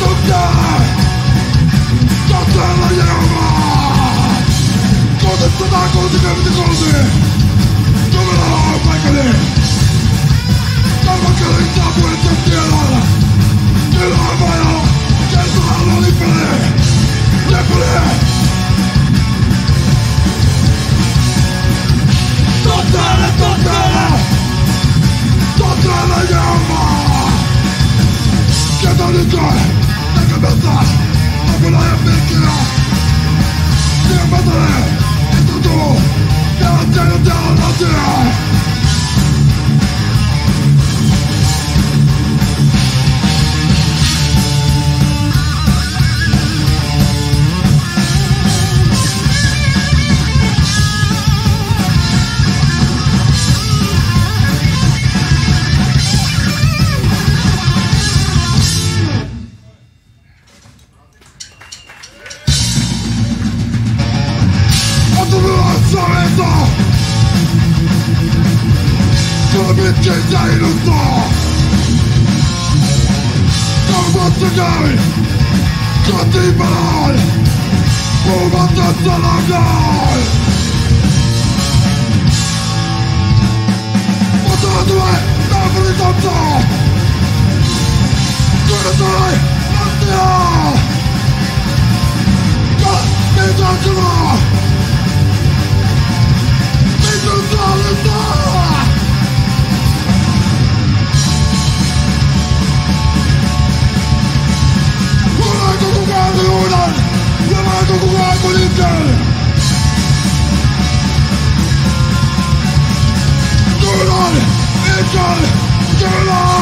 Kod se da kod se to demon Momento solennel Potendue na horyzoncie Get out on, here, on, turn on.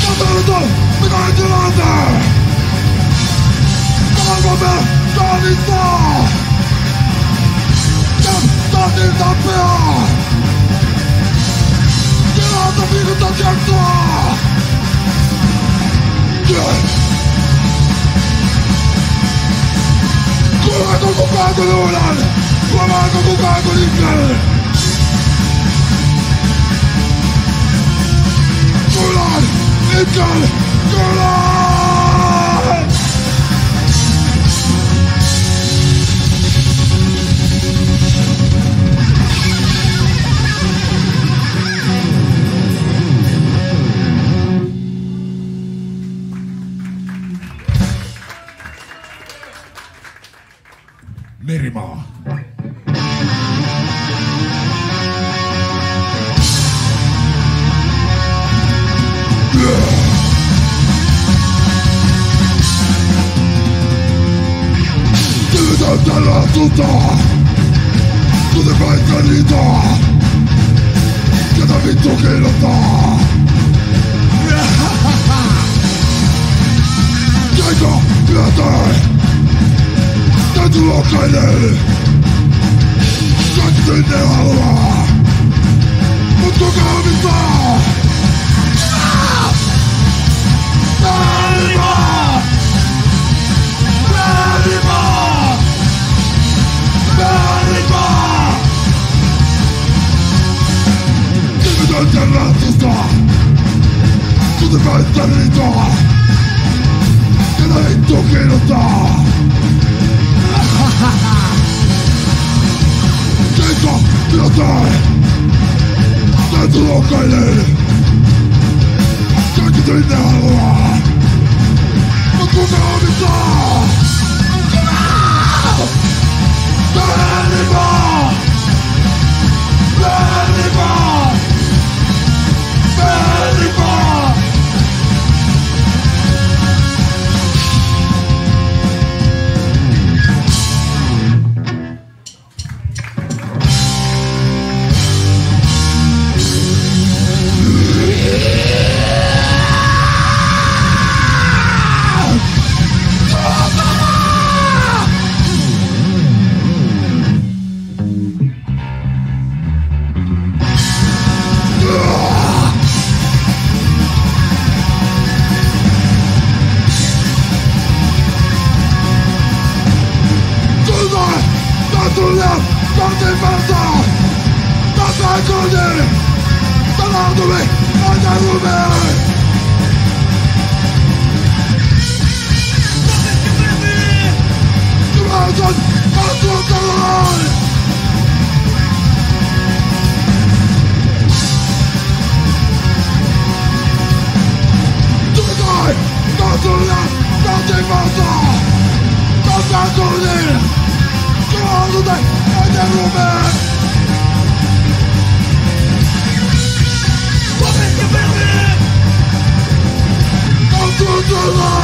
Sacerdote, Covato occupato Nolan! Covato occupato Lincoln! Nolan! Lincoln! Nolan! de la tuta Tu debes salida Cada vez tu que lo da Tengo piedad Tanto lo que lees だ。ハハハデータくださいデータのおかげで先取りである Ei kortin! Jumalautan! Näitä lumeen! Katsotaan! Risti,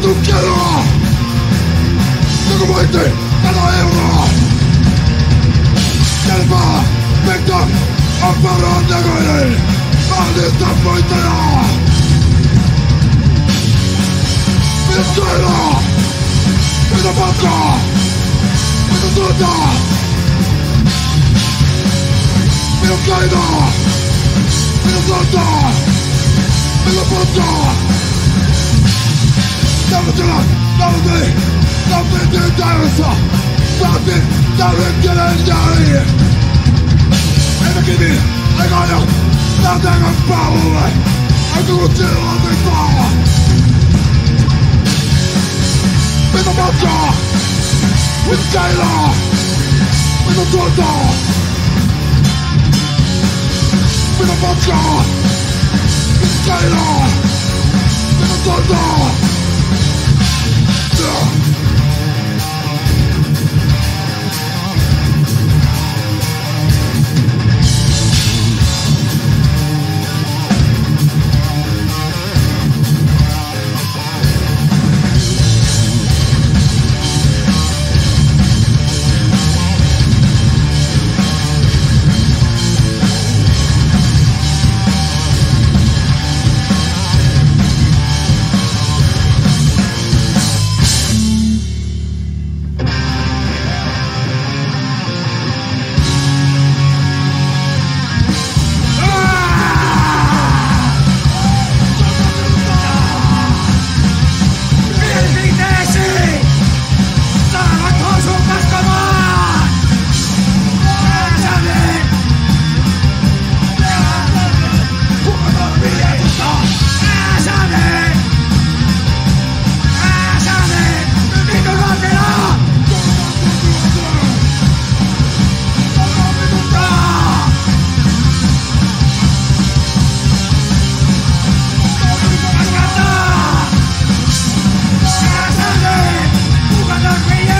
tu quiero. Tengo muerte cada euro. Selva, Víctor, Amparo, Negoel, maldita frontera. Venezuela, Venezuela, Venezuela, Venezuela, Venezuela, Venezuela, Venezuela, Mitä Mitä paskaa? Mitä tuota? Mitä kainaa? Mitä tuota? Mitä paskaa? Nautila, nautili, nautili täydessä. Tahti, täydettelän jäljiin. Eikä kivi, eikä aja, lähteekö päälulle. Eikä kun silloin mitään. Mitä matkaa? Mitä keilaa? Mitä tuotaa? Mitä matkaa? Mitä keilaa? Mitä tuotaa?